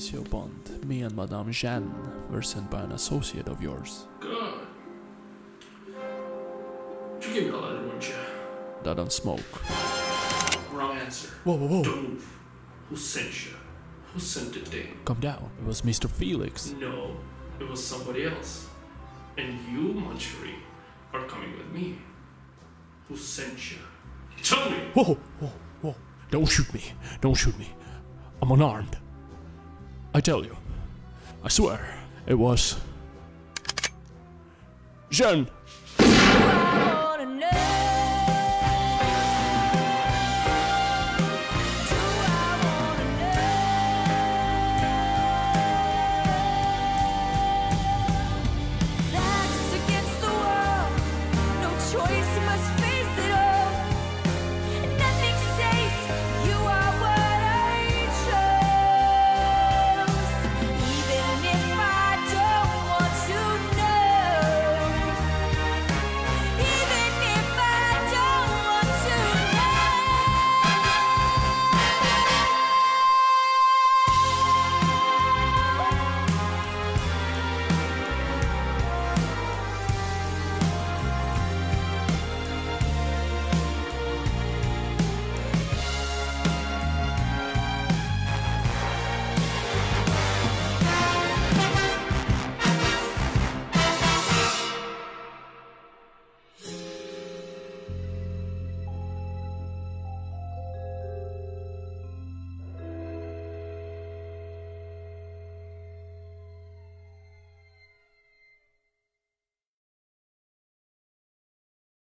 Monsieur Bond, me and Madame Jeanne were sent by an associate of yours. Good. You give me a letter, wouldn't you? That don't smoke. Wrong answer. Whoa, whoa, whoa. Don't move. Who sent you? Who sent the thing? Calm down. It was Mr. Felix. No, it was somebody else. And you, Manchuri, are coming with me. Who sent you? Tell me! Whoa, whoa, whoa. Don't shoot me. Don't shoot me. I'm unarmed. I tell you. I swear. It was. Know